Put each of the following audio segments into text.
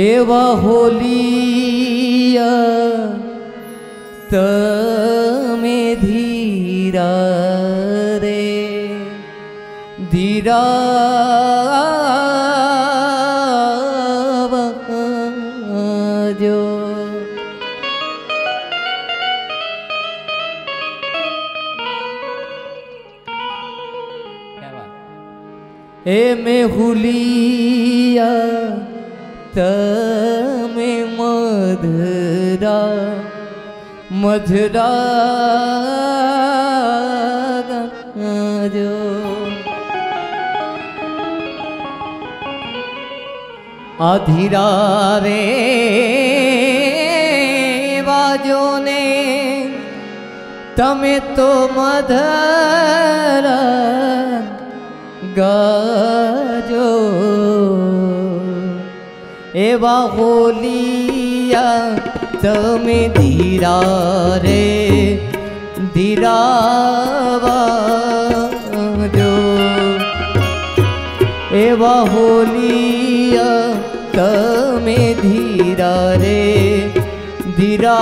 एवा होलिया तमे धीरा रे धीरा ए में हुलिया चित में मधुरा मधुरा जो अधीरा रे बाजो ने तमें तो मधुरा गा એવા હોલિયા તમે ધીરા રે ધીરાવાજો એવા હોલિયા તમે ધીરા રે ધીરાવાજો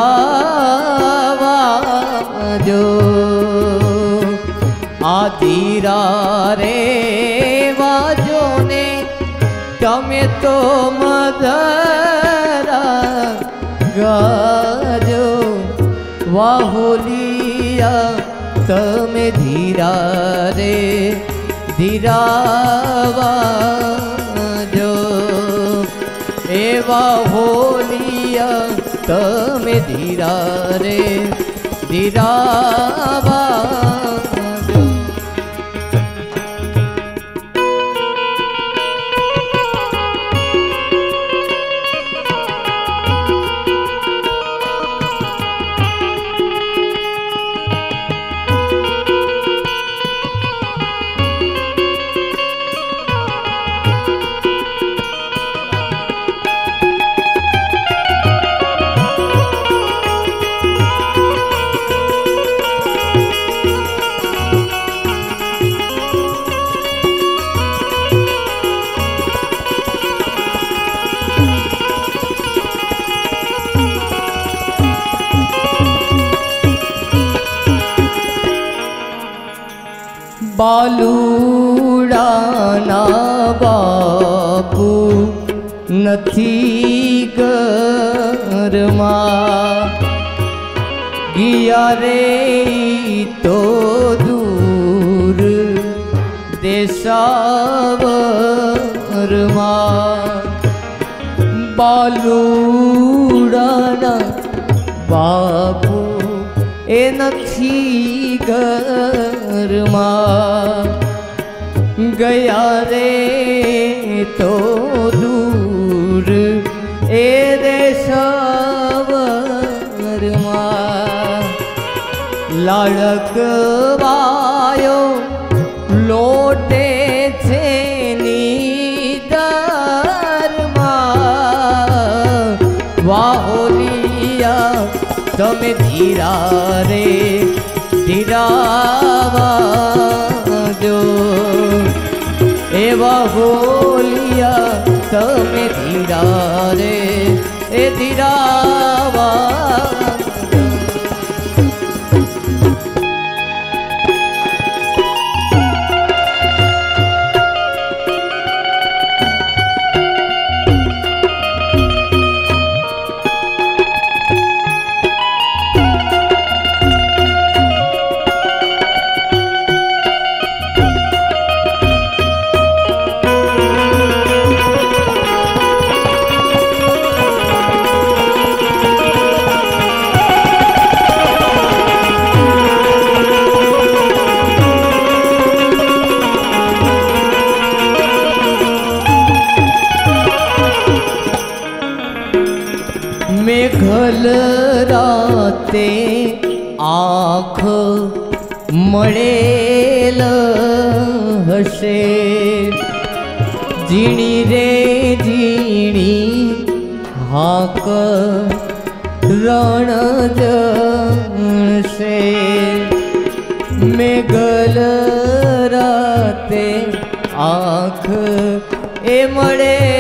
આ ધીરા રે વાજો ને તમે તો મધરા ગાજો વાહોલિયા તમે ધીરા રે ધીરાવાજો એવા હોલિયા તમે ધીરા રે ધીરાવાજો બાલુડાના બાપુ નથી ઘરમાં ગયા રે ઈ તો દૂર દેશાવરમાં બાલુડાના બાપુ એ નથી ઘરમાં. ગયા રે તો દૂર એ દેશવરમાં. લાડકવાયો લોટે છે નીદરમાં વાહોલિયા तुम धीरा रे धीरा दो ए बोलिया तुम धीरा रे ए धीरा મેઘલ રાતે આંખ મળેલ હશે ઝીણી રે ઝીણી હાક રણ જણશે મેઘલ રાતે આંખ એ મળે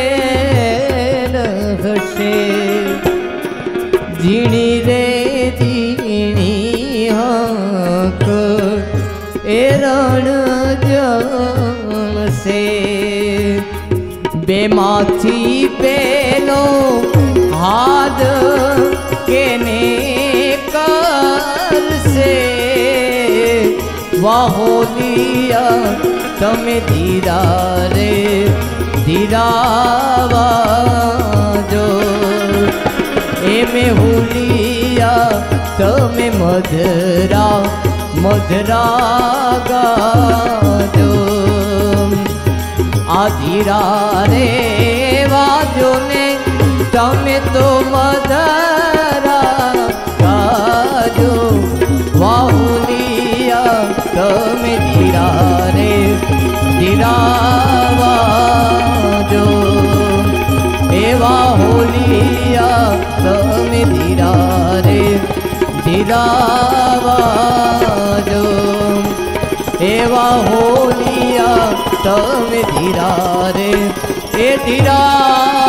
એમાંથી પેલો હાથ કેને કરશે વાહોલિયા તમે ધીરા રે ધીરાવાજો એમે હુલિયા તમે મધરા મધરા ગાજો આધીરા રે વાજો ને તમે તો મધરા ગાજો વાહુલિયા તમે ધીરા રે ધીરાવાજો એવા હોલિયા તમે ધીરા રે ધીરાવાજો એવા હોલિયા तम धीरा रे। ए धीरा।